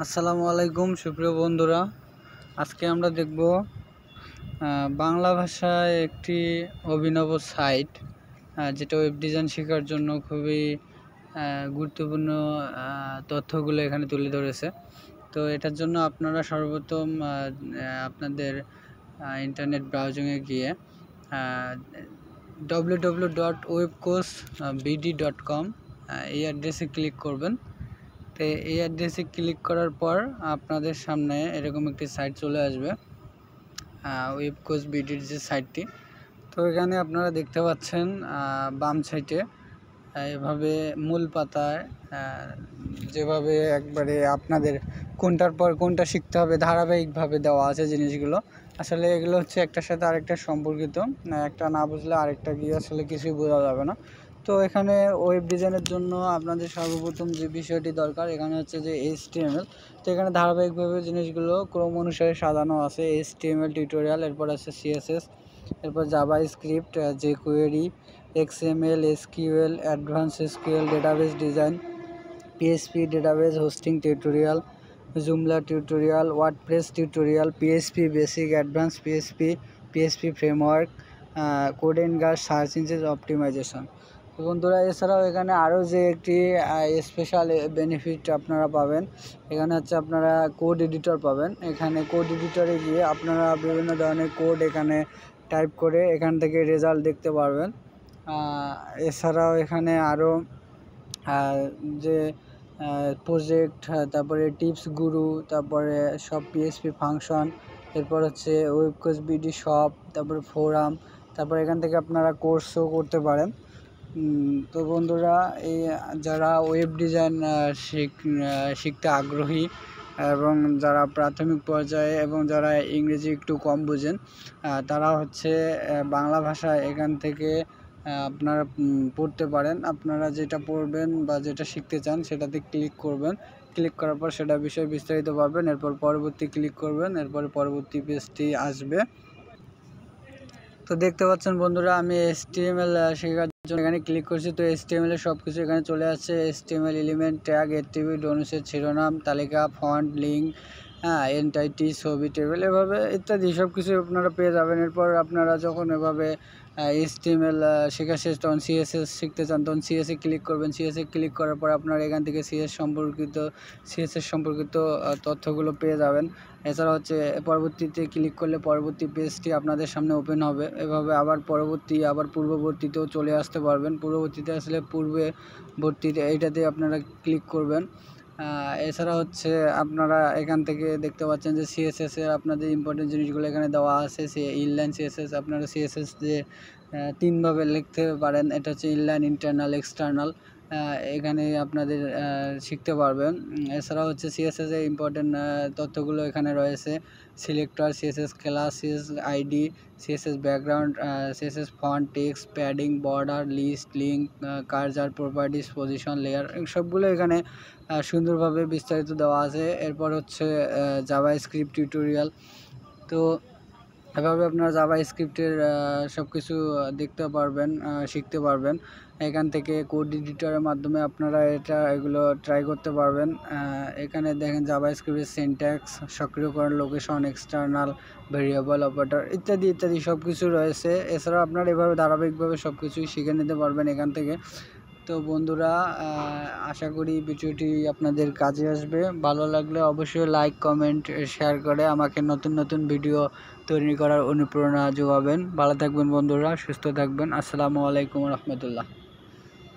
আসসালামু আলাইকুম, সুপ্রিয় বন্ধুরা। আজকে আমরা দেখব বাংলা ভাষায় একটি অভিনব সাইট যেটা ওয়েব ডিজাইন শেখার জন্য খুবই গুরুত্বপূর্ণ তথ্যগুলো এখানে তুলে ধরেছে। তো এটার জন্য আপনারা সর্বপ্রথম আপনাদের ইন্টারনেট ব্রাউজিংয়ে গিয়ে W dot web course BD dot com এই অ্যাড্রেসে ক্লিক করবেন। এই অ্যাড্রেসে ক্লিক করার পর আপনাদের সামনে এরকম একটি সাইট চলে আসবে। ওয়েব কোচ বিডির যে সাইটটি তো এখানে আপনারা দেখতে পাচ্ছেন বাম সাইটে এভাবে মূল পাতায় যেভাবে একবারে আপনাদের কোনটার পর কোনটা শিখতে হবে, ধারাবাহিকভাবে দেওয়া আছে জিনিসগুলো। আসলে এগুলো হচ্ছে একটার সাথে আরেকটা সম্পর্কিত একটা না বুঝলে আরেকটা গিয়ে আসলে কিছুই বোঝা যাবে না। তো এখানে ওয়েব ডিজাইনের জন্য আপনাদের সর্বপ্রথম যে বিষয়টি দরকার, এখানে হচ্ছে যে এইচ তো এখানে ধারাবাহিকভাবে জিনিসগুলো ক্রম অনুসারে সাজানো আছে। এইচ টিউটোরিয়াল এরপর আছে সিএসএস এরপর JavaScript jQuery XML SQL advance SQL database design PHP database hosting tutorial Joomla tutorial WordPress tutorial PHP basic advance PHP PHP framework code and CodeIgniter search engine optimization বন্ধুরা, এছাড়াও এখানে আরও যে একটি special benefit আপনারা পাবেন, এখানে হচ্ছে আপনারা কোড এডিটর পাবেন। এখানে কোড এডিটরে গিয়ে আপনারা বিভিন্ন ধরনের কোড এখানে টাইপ করে এখান থেকে রেজাল্ট দেখতে পারবেন। এছাড়াও এখানে আরও যে প্রজেক্ট তারপরে টিপস গুরু তারপরে সব পিএসপি ফাংশন এরপর হচ্ছে ওয়েব কোচ বিডি শপ তারপরে ফোরাম তারপর এখান থেকে আপনারা কোর্সও করতে পারেন। তো বন্ধুরা, এই যারা ওয়েব ডিজাইন শিখ শিখতে আগ্রহী এবং যারা প্রাথমিক পর্যায়ে এবং যারা ইংরেজি একটু কম বোঝেন তারা হচ্ছে বাংলা ভাষা এখান থেকে আপনারা পড়তে পারেন। আপনারা যেটা পড়বেন বা যেটা শিখতে চান সেটাতে ক্লিক করবেন। ক্লিক করার পর সেটা বিষয়ে বিস্তারিত পাবেন, এরপর পরবর্তী ক্লিক করবেন, এরপর পরবর্তী পেজটি আসবে। তো দেখতে পাচ্ছেন বন্ধুরা, আমি এসটিএমএল শেখার জন্য এখানে ক্লিক করছি, তো এসটিএমএল এর সব কিছু এখানে চলে আসছে। এসটিএমএল এলিমেন্ট ট্যাগ এটিভি ডোনুসের শিরোনাম, তালিকা ফন্ট লিঙ্ক হ্যাঁ এনটাইটি ছবি টেবিল এভাবে ইত্যাদি সব কিছু আপনারা পেয়ে যাবেন। এরপর আপনারা যখন এভাবে এসটিএমএল শেখা শেষ, তখন সিএসএস শিখতে চান, তখন সিএসএ ক্লিক করবেন। সিএসএ ক্লিক করার পর আপনারা এখান থেকে সিএস সম্পর্কিত সিএসএস সম্পর্কিত তথ্যগুলো পেয়ে যাবেন। এছাড়া হচ্ছে পরবর্তীতে ক্লিক করলে পরবর্তী পেজটি আপনাদের সামনে ওপেন হবে। এভাবে আবার পরবর্তী, আবার পূর্ববর্তীতেও চলে আসতে পারবেন। পূর্ববর্তীতে আসলে পূর্বে ভর্তিতে এইটাতে আপনারা ক্লিক করবেন। এছাড়া হচ্ছে আপনারা এখান থেকে দেখতে পাচ্ছেন যে সিএসএস এর আপনাদের ইম্পর্টেন্ট জিনিসগুলো এখানে দেওয়া আছে, সে ইনলাইন সিএসএস আপনারা সিএসএস যে তিনভাবে লিখতে পারেন, এটা হচ্ছে ইনলাইন ইন্টারনাল এক্সটার্নাল এখানে আপনাদের শিখতে পারবেন। এছাড়া হচ্ছে সিএসএস এর ইম্পর্টেন্ট তথ্যগুলো এখানে রয়েছে। Selector CSS class CSS ID CSS background CSS font text padding border list link cursor properties position layer সবগুলো এখানে সুন্দরভাবে বিস্তারিত দেওয়া আছে। এরপর হচ্ছে জাভা স্ক্রিপ্ট টিউটোরিয়াল তো এভাবে আপনারা জাভা স্ক্রিপ্টের সব কিছু দেখতে পারবেন শিখতে পারবেন। এখান থেকে কোড এডিটরের মাধ্যমে আপনারা এটা, এগুলো ট্রাই করতে পারবেন। এখানে দেখেন জাভা স্ক্রিপ্টের সিনট্যাক্স সক্রিয়করণ লোকেশন এক্সটার্নাল ভেরিয়েবল অপারেটর ইত্যাদি ইত্যাদি সব কিছু রয়েছে। এছাড়াও আপনারা এভাবে ধারাবাহিকভাবে সব কিছুই শিখে নিতে পারবেন এখান থেকে। তো বন্ধুরা আশা করি ভিডিওটি আপনাদের কাজে আসবে। ভালো লাগলে অবশ্যই লাইক কমেন্ট শেয়ার করে আমাকে নতুন নতুন ভিডিও তৈরি করার অনুপ্রেরণা যোগাবেন। ভালো থাকবেন বন্ধুরা, সুস্থ থাকবেন। আসসালামু আলাইকুম রহমতুল্লাহ।